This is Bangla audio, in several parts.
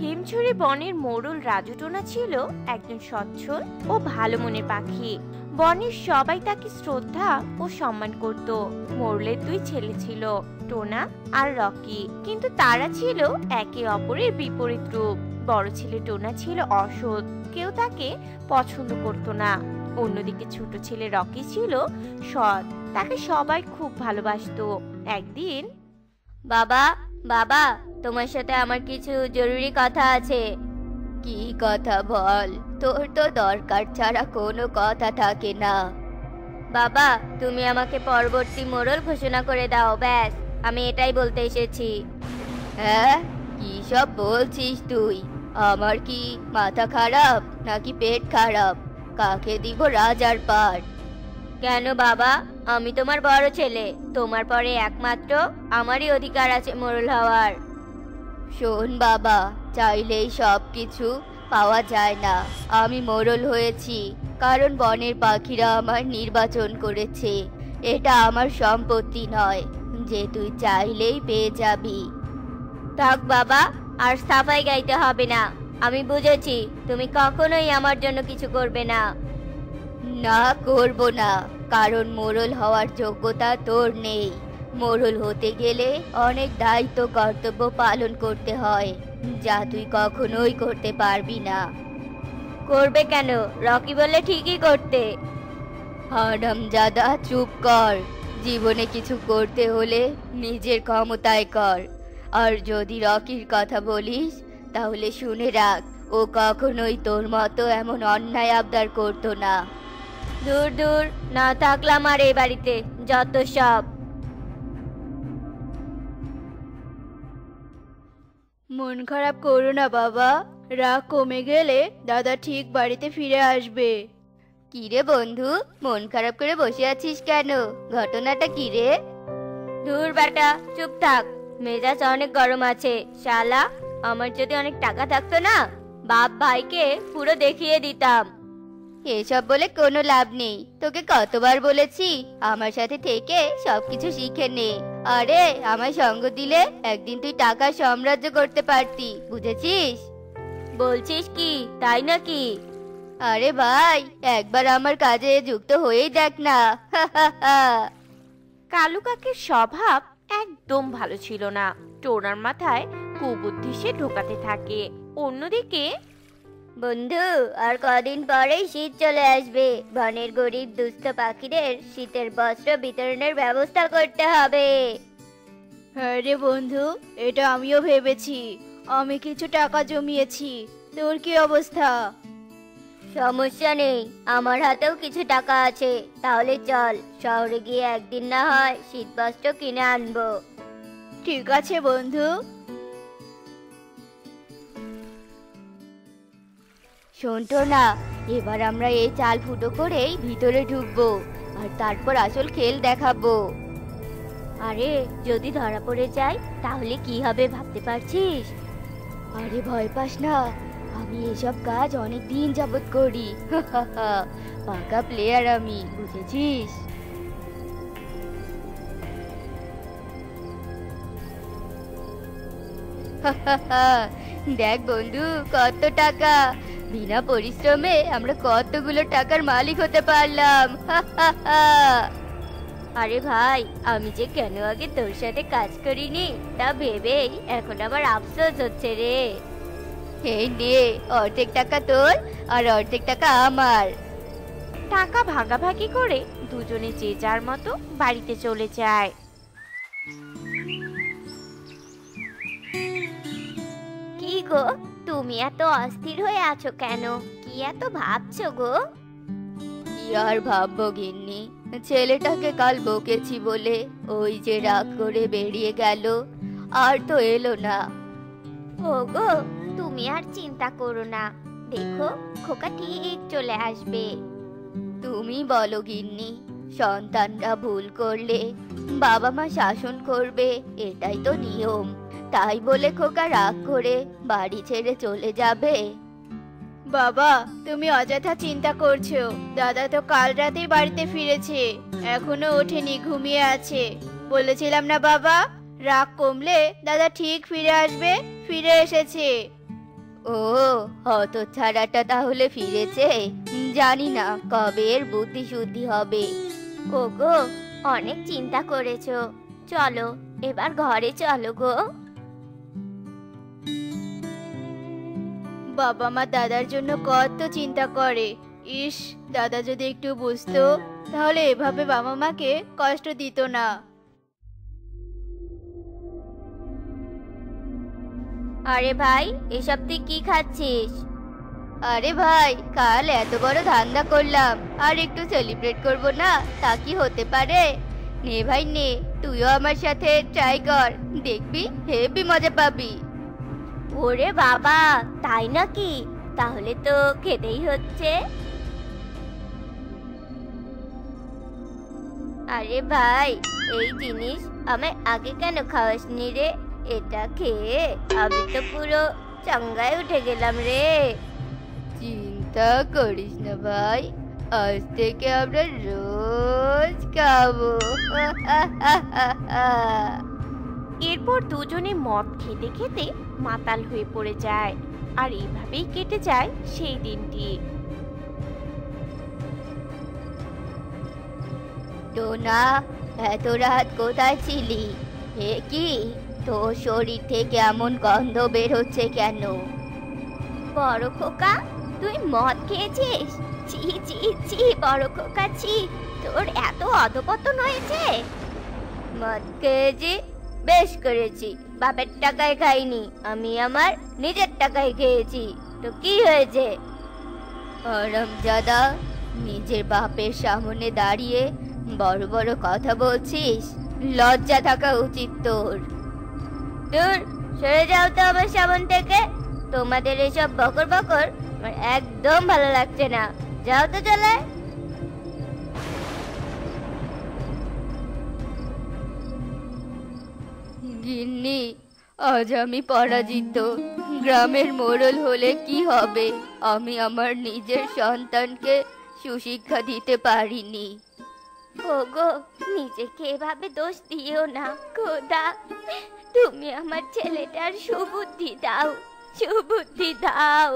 হিমছড়ি বনের মোড়ল রাজুটোনা ছিল একজন সচ্ছল ও ভালো মনের পাখি। বনের সবাই তাকে শ্রদ্ধা ও সম্মান করত। মোরলের দুই ছেলে ছিল, টোনা আর রকি। কিন্তু তারা ছিল একে অপরের বিপরীত রূপ। বড় ছেলে টোনা ছিল অসৎ, কেউ তাকে পছন্দ করত না। অন্যদিকে ছোট ছেলে রকি ছিল সৎ, তাকে সবাই খুব ভালোবাসতো। একদিন, বাবা বাবা তোমার সাথে আমার কিছু জরুরি কথা আছে। কি কথা বল? তোর তো দরকার ছাড়া কোনো কথা থাকে না। বাবা তুমি আমাকে পরবর্তী মোড়ল ঘোষণা করে দাও ব্যাস। আমি এটাই বলতে এসেছি। হ্যাঁ? কি সব বলছিস তুই? আমার কি মাথা খারাপ নাকি পেট খারাপ? কাকে দিব রাজার পাট কেন বাবা? আমি তোমার বড় ছেলে। তোমার পরে একমাত্র আমারই অধিকার আছে মোড়ল হওয়ার। শোন বাবা, চাইলেই সব কিছু পাওয়া যায় না। আমি মোড়ল হয়েছি, কারণ বনের পাখিরা আমার নির্বাচন করেছে। এটা আমার সম্পত্তি নয়, যে তুই চাইলেই পেয়ে যাবি। থাক বাবা, আর সাফাই গাইতে হবে না। আমি বুঝেছি, তুমি কখনোই আমার জন্য কিছু করবে না। না করব না কারণ মোড়ল হওয়ার যোগ্যতা তোর নেই। মোড়ল হতে গেলে অনেক দায়িত্ব কর্তব্য পালন করতে হয় যা তুই কখনোই করতে পারবি না। করবে কেন? রকি বলে ঠিকই করতে। হারামজাদা চুপ কর। জীবনে কিছু করতে হলে নিজের ক্ষমতায় কর। আর যদি রকির কথা বলিস তাহলে শুনে রাখ ও কখনোই তোর মতো এমন অন্যায় আবদার করতো না। দূর দূর না থাকলাম আর এই বাড়িতে যত সব। মন খারাপ করো না বাবা রাগ কমে গেলে দাদা ঠিক বাড়িতে ফিরে আসবে। কিরে বন্ধু মন খারাপ করে বসে আছিস কেন? ঘটনাটা কি রে? দূর বেটা চুপ থাক। মেজাজ অনেক গরম আছে। শালা আমার যদি অনেক টাকা থাকতো না বাপ ভাইকে পুরো দেখিয়ে দিতাম। এসব বলে কোনো লাভ নেই। তোকে কতবার বলেছি, আমার সাথে থেকে সবকিছু শিখে নে। আরে আমার সঙ্গ দিলে একদিন তুই টাকা সাম্রাজ্য করতে পারতি, বুঝেছিস? বলছিস কি, তাই নাকি? আরে ভাই, একবার আমার কাজে যুক্ত হয়েই দেখ না। কালু কাকের স্বভাব একদম ভালো ছিল না। টোনার মাথায় কুবুদ্ধি সে ঢোকাতে থাকে। অন্যদিকে বন্ধু আর কদিন পরেই শীত চলে আসবে। বনের গরিব দুস্থ পাখিদের শীতের বস্ত্র বিতরণের ব্যবস্থা করতে হবে। হ্যাঁ রে বন্ধু এটা আমিও ভেবেছি। আমি কিছু টাকা জমিয়েছি। তোর কি অবস্থা? সমস্যা নেই আমার হাতেও কিছু টাকা আছে। তাহলে চল শহরে গিয়ে একদিন না হয় শীত বস্ত্র কিনে আনব। ঠিক আছে বন্ধু। শোনতো না, এবার আমরা এই চাল ফুটো করেই ভিতরে ঢুকবো, আর তারপর আসল খেল দেখাবো। আরে, যদি ধরা পড়ে যায়, তাহলে কি হবে ভাবতে পারছিস? আরে, ভয় পাস না, আমি এসব কাজ অনেক দিন যাবত করি পাকা প্লেয়ার আমি, বুঝেছিস? দেখ বন্ধু, কত টাকা বিনা পরিশ্রমে আমরা কতগুলো টাকার মালিক হতে পারলাম। আরে ভাই আমি যে কেন আগে তোর সাথে কাজ করিনি তা ভেবেই এখন আবার আফসোস হচ্ছে রে। এই নে অর্ধেক টাকা তোর আর অর্ধেক টাকা আমার। টাকা ভাগাভাগি করে দুজনে যে যার মতো বাড়িতে চলে যায়। কি গো? তুমি এত অস্থির হয়ে আছো কেন? কি এত ভাবছ গো? কি আর ভাববো গিন্নি? ছেলেটাকে কাল বকেছি বলে ওই যে রাগ করে বেরিয়ে গেল আর তো এলো না। ওগো তুমি আর চিন্তা করো না। দেখো খোকা ঠিক চলে আসবে। তুমি বলো গিন্নি সন্তানরা ভুল করলে বাবা মা শাসন করবে এটাই তো নিয়ম। তাই বলে খোকা রাগ করে বাড়ি ছেড়ে চলে যাবে। বাবা, তুমি অযথা চিন্তা করছ। দাদা তো কাল রাতেই বাড়িতে ফিরেছে। এখনও ওঠেনি, ঘুমিয়ে আছে। বলেছিলাম না বাবা, রাগ কমলে দাদা ঠিক ফিরে আসবে, ফিরে এসেছে। ও হত ছাড়াটা তাহলে ফিরেছে? জানি না কবে এর বুদ্ধি শুদ্ধি হবে। ওগো অনেক চিন্তা করেছ। চলো, এবার ঘরে চলো গো। বাবা মা দাদার জন্য কত চিন্তা করে। ইস দাদা যদি একটু বুঝতো তাহলে এভাবে বাবা মাকে কষ্ট দিত না। আরে ভাই এসব তুই কি খাচ্ছিস? আরে ভাই কাল এত বড় ধান্দা করলাম আর একটু সেলিব্রেট করব না তা কি হতে পারে? নে ভাই নে তুইও আমার সাথে ট্রাই কর দেখবি হেবি মজা পাবি। ওরে বাবা, তাই নাকি? তাহলে তো খেতেই হচ্ছে। আরে ভাই, এই জিনিস আমায় আগে কেন খাওয়াসনি রে? এটা খেয়ে আমি তো পুরো চাঙ্গায় উঠে গেলাম রে। চিন্তা করিস না ভাই, আজ থেকে আমরা রোজ খাব। এরপর দুজনে মদ খেতে খেতে মাতাল হয়ে পড়ে যায়। আর এইভাবেই কেটে যায় সেই দিনটি। টোনা এত রাত কোথায় ছিলি? এ কি? তোর শরীর থেকে এমন গন্ধ বের হচ্ছে কেন? বড় খোকা তুই মদ খেয়েছিস? ছি ছি ছি বড় খোকা ছি তোর এত অধপতন হয়েছে। মদ খেয়েছি? বেশ করেছি। বাপের টাকায় খাইনি, আমি আমার নিজের টাকায় খেয়েছি। তো কি হয়েছে? জাদা নিজের বাপের সামনে দাঁড়িয়ে বড় বড় কথা বলছিস? লজ্জা থাকা উচিত তোর। দূর, সরে যাও তো আমার সামন থেকে। তোমাদের এসব বকর বকর আমার একদম ভালো লাগছে না। যাও তো চলে। গিন্নি আজ আমি পরাজিত। গ্রামের মোড়ল হলে কি হবে? আমি আমার নিজের সন্তানকে সুশিক্ষা দিতে পারিনি। ওগো নিজেকে এভাবে দোষ দিও না খোদা। তুমি আমার ছেলেটার সুবুদ্ধি দাও সুবুদ্ধি দাও।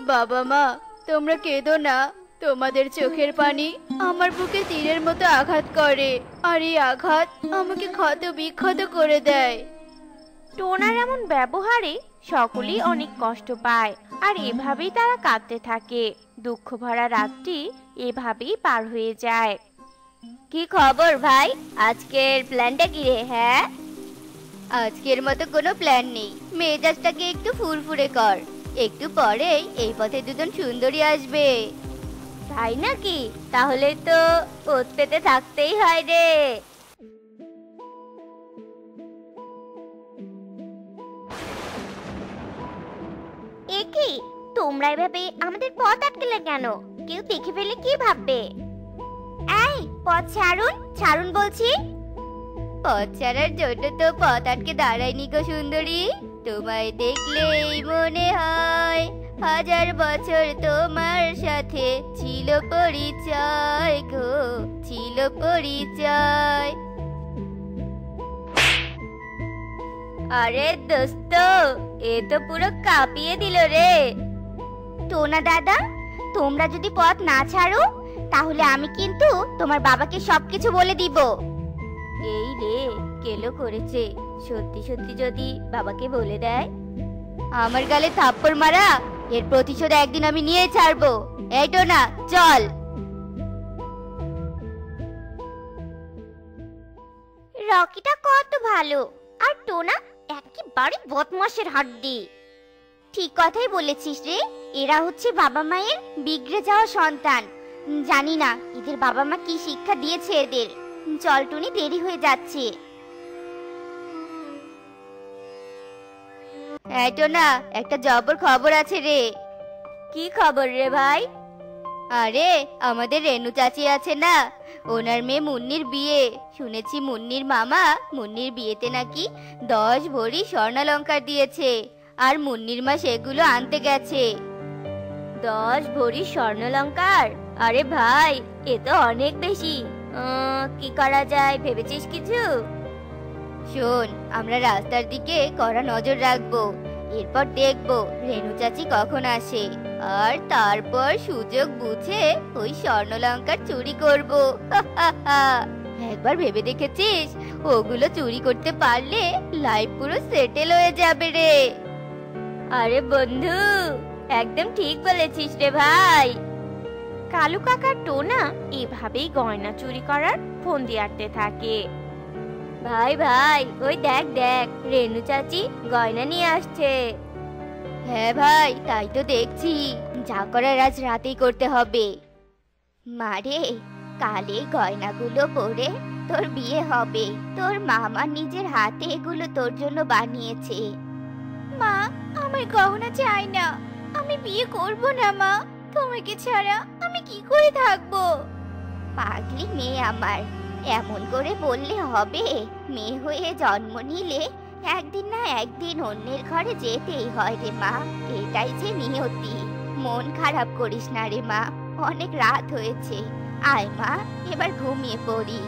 বাবা মা তোমরা কেঁদো না। তোমাদের চোখের পানি আমার বুকে তীরের মতো আঘাত করে। আর এই আঘাত আমাকে ক্ষত বিক্ষত করে দেয়। টোনার এমন ব্যবহারে সকলেই অনেক কষ্ট পায় আর এভাবেই তারা কাঁদতে থাকে। দুঃখ ভরা রাতটি এভাবেই পার হয়ে যায়। কি খবর ভাই? আজকের প্ল্যানটা কি রে হ্যাঁ? আজকের মতো কোনো প্ল্যান নেই। মেজাজটাকে একটু ফুরফুরে কর। একটু পরেই এই পথে দুজন সুন্দরী আসবে। তাই নাকি? তাহলে তো ওত পেতে থাকতেই হয় রে। এ কি? তোমরা এভাবে আমাদের পথ আটকেলে কেন? কেউ দেখে ফেলে কি ভাববে? এই, পথ ছাড়ুন ছাড়ুন বলছি। পথ ছাড়ার জন্য তো পথ আটকে দাঁড়ায়নি গো সুন্দরী। তোমায় দেখলেই মনে হয়। হাজার বছর তোমার সাথে ছিল পরিচয় গো, ছিল পরিচয়। আরে দোস্ত, এ তো পুরো কাঁপিয়ে দিল রে। টোনা দাদা, তোমরা যদি পথ না ছাড়ো, তাহলে আমি কিন্তু তোমার বাবাকে সবকিছু বলে দিব। এই রে, কেলো করেছে। সত্যি সত্যি যদি বাবাকে বলে দেয়। আমার গালে থাপ্পড় মারা এর প্রতিশোধ একদিন আমি নিয়ে ছাড়বো। এই তো না চল। রকিটা কত ভালো। আর টোনা একেবারে বদমাসের হাড্ডি। ঠিক কথাই বলেছিস রে এরা হচ্ছে বাবা মায়ের বিগড়ে যাওয়া সন্তান। জানি না এদের বাবা মা কি শিক্ষা দিয়েছে এদের। চল টুনি দেরি হয়ে যাচ্ছে। এই তো না একটা জবর খবর আছে রে। কি খবর রে ভাই? আরে, আমাদের রেনু চাচি আছে না। ওনার মেয়ে মুন্নির বিয়ে। শুনেছি মুন্নির মামা মুন্নির বিয়েতে নাকি দশ ভরি স্বর্ণালঙ্কার দিয়েছে। আর মুন্নির মা সেগুলো আনতে গেছে। দশ ভরি স্বর্ণালঙ্কার? আরে ভাই, এ তো অনেক বেশি। কি করা যায়? ভেবেছিস কিছু? শোন, আমরা রাস্তার দিকে কড়া নজর রাখব। এরপর দেখব রেনু চাচি কখন আসে। আর তারপর সুযোগ বুঝে ওই স্বর্ণলঙ্কার চুরি করব। একবার ভেবে দেখেছিস? ওগুলো চুরি করতে পারলে লাইফ পুরো সেটেল হয়ে যাবে রে। আরে বন্ধু, একদম ঠিক বলেছিস রে ভাই। কালু কাকার টোনা এভাবেই গয়না চুরি করার ফন্দি আটতে থাকে। ভাই ভাই, ওই দেখ দেখ, রেনু চাচি গয়না নিয়ে আসছে। হ্যাঁ ভাই, তাই তো দেখছি। যা করার আজ রাতেই করতে হবে। মারে কালে গয়নাগুলো পরে তোর বিয়ে হবে। তোর মামা নিজের হাতে এগুলো তোর জন্য বানিয়েছে। মা, আমার গহনা চাই না। আমি বিয়ে করব না, মা। তোমাকে ছাড়া আমি কি করে থাকব? পাগলি মেয়ে আমার। এমন করে বললে হবে। মেয়ে হয়ে জন্ম নিলে একদিন না একদিন অন্যের ঘরে যেতেই হয় রে মা। এটাই যে নিয়তি। মন খারাপ করিস না রে মা। অনেক রাত হয়েছে। আয় মা এবার ঘুমিয়ে পড়ি।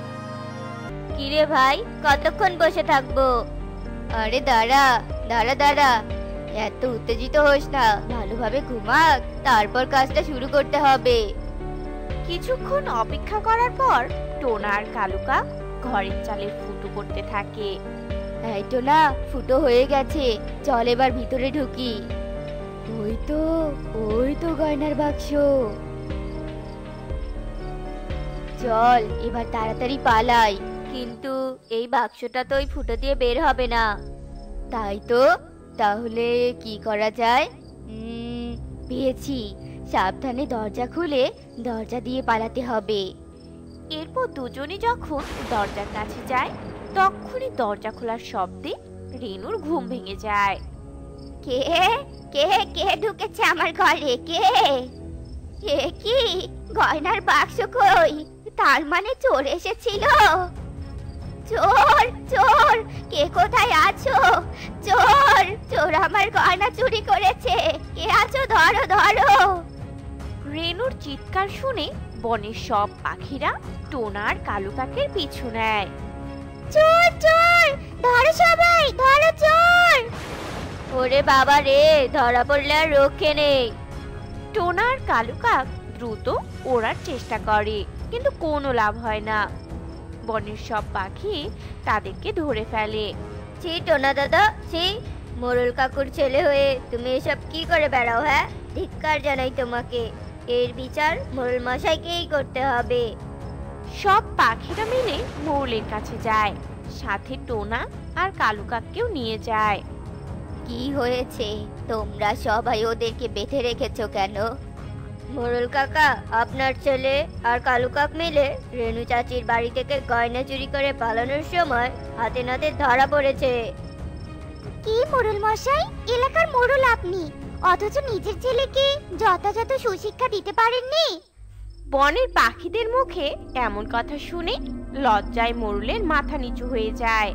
কিরে ভাই কতক্ষণ বসে থাকব? আরে দাঁড়া দাঁড়া দাঁড়া। এত উত্তেজিত হোস না। ভালোভাবে ঘুমাক তারপর কাজটা শুরু করতে হবে। কিছুক্ষণ অপেক্ষা করার পর টোনা আর কালু কাক ঘরের চালের ফুটো করতে থাকে। এই তো না ফুটো হয়ে গেছে। চল এবার ভিতরে ঢুকি। ওই তো ওই তো গয়নার বাক্স। চল এবার তাড়াতাড়ি পালাই। কিন্তু এই বাক্সটা তো ওই ফুটো দিয়ে বের হবে না। তাই তো তাহলে কি করা যায়? উম, পেয়েছি। সাবধানে দরজা খুলে দরজা দিয়ে পালাতে হবে। এরপর দুজনে যখন দরজার কাছে যায় তখনই দরজা খোলার শব্দে রেনুর ঘুম ভেঙে যায়। কে? কে? কে ঢুকেছে আমার ঘরে? কে? কে কি? গয়নার বাক্স কই? তার মানে চোর এসেছিল। চোর চোর কে কোথায় আছো? চোর চোর আমার গয়না চুরি করেছে। কে আছো? ধরো ধরো। রেনুর চিৎকার শুনে বনের সব পাখিরা টোনা আর কালু কাকের পিছু নেয়। চোর চোর! ধরো সবাই, ধরো চোর! ওরে বাবা রে, ধরা পড়লে আর রক্ষে নেই। টোনা আর কালু কাক দ্রুত ওড়ার চেষ্টা করে, কিন্তু কোনো লাভ হয় না। বনের সব পাখি তাদেরকে ধরে ফেলে। ছি, টোনা দাদা, ছি, মোরল কাকুর ছেলে হয়ে তুমি এসব কি করে বেড়াও হ্যাঁ? ধিক্কার জানাই তোমাকে। এর বিচার মোরল মশাইকেই করতে হবে। সব পাখিরা মিলে মৌলের কাছে যায়। সাথে টোনা আর কালু কাককেও নিয়ে যায়। কি হয়েছে? তোমরা সবাই ওদেরকে বেঁধে রেখেছো কেন? মোরল কাকা আপনার ছেলে আর কালু কাক মিলে রেনু চাচির বাড়ি থেকে গয়না চুরি করে পালানোর সময় হাতে নাতে ধরা পড়েছে। কি মোরল মশাই? এলাকার মোরল আপনি। অথচ নিজের ছেলেকে যথাযথ সুশিক্ষা দিতে পারেননি? বনের পাখিদের মুখে এমন কথা শুনে লজ্জায় মোরলের মাথা নিচু হয়ে যায়।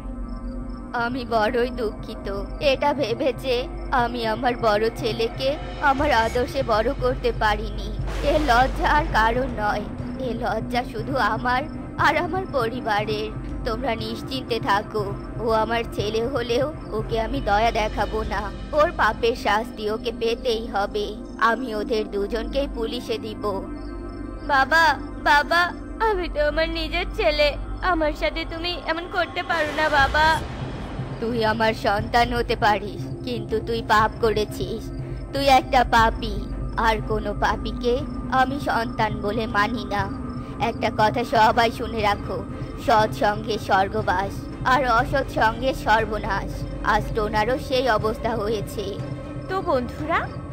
আমি বড়ই দুঃখিত। এটা ভেবেছে আমি আমার বড় ছেলেকে আমার আদর্শে বড় করতে পারিনি। এ লজ্জা আর কারণ নয়। এ লজ্জা শুধু আমার আর আমার পরিবারের। তোমরা নিশ্চিন্তে থাকো। ও আমার ছেলে হলেও ওকে আমি দয়া দেখাবো না। ওর পাপের শাস্তি ওকে পেতেই হবে। আমি ওদের দুজনকেই পুলিশে দিব। বাবা বাবা, আমি তো আমার নিজের ছেলে। আমার সাথে তুমি এমন করতে পারো না, বাবা। তুই আমার সন্তান হতে পারিস, কিন্তু তুই পাপ করেছিস। তুই একটা পাপি, আর কোনো পাপিকে আমি সন্তান বলে মানি না। একটা কথা সবাই শুনে রাখো, সৎ সঙ্গে স্বর্গবাস, আর অসৎ সঙ্গে সর্বনাশ। আজ টোনারও সেই অবস্থা হয়েছে। তো বন্ধুরা